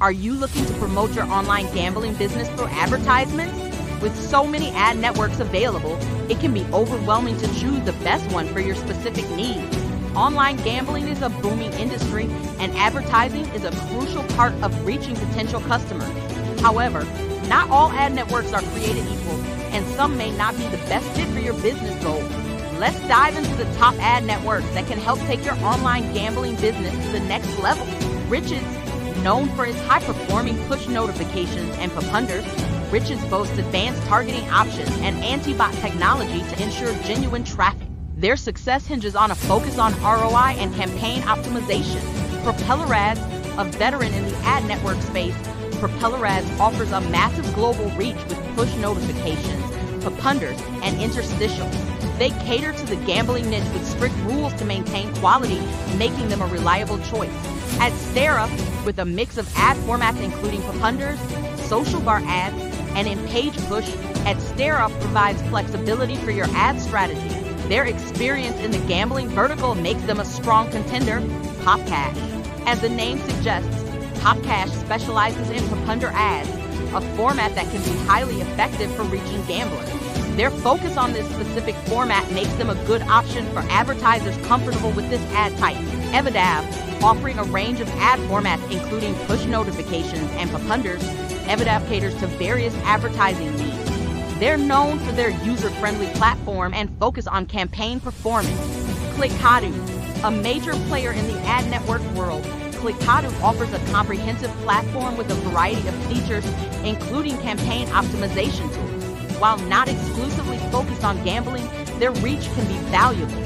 Are you looking to promote your online gambling business through advertisements? With so many ad networks available, it can be overwhelming to choose the best one for your specific needs. Online gambling is a booming industry, and advertising is a crucial part of reaching potential customers. However, not all ad networks are created equal, and some may not be the best fit for your business goals. Let's dive into the top ad networks that can help take your online gambling business to the next level. RichAds, known for its high performing push notifications and popunders, RichAds boasts advanced targeting options and anti-bot technology to ensure genuine traffic. Their success hinges on a focus on ROI and campaign optimization. Propeller Ads, a veteran in the ad network space, Propeller Ads offers a massive global reach with push notifications, popunders, and interstitials. They cater to the gambling niche with strict rules to maintain quality, making them a reliable choice. Adsterra, with a mix of ad formats including popunders, social bar ads, and in Page Push, Adsterra provides flexibility for your ad strategy. Their experience in the gambling vertical makes them a strong contender. Popcash. As the name suggests, Popcash specializes in Popunder ads, a format that can be highly effective for reaching gamblers. Their focus on this specific format makes them a good option for advertisers comfortable with this ad type. Evadav, offering a range of ad formats including push notifications and Popunders, Evadav caters to various advertising needs. They're known for their user-friendly platform and focus on campaign performance. Clickadu, a major player in the ad network world, Clickadu offers a comprehensive platform with a variety of features, including campaign optimization tools. While not exclusively focused on gambling, their reach can be valuable.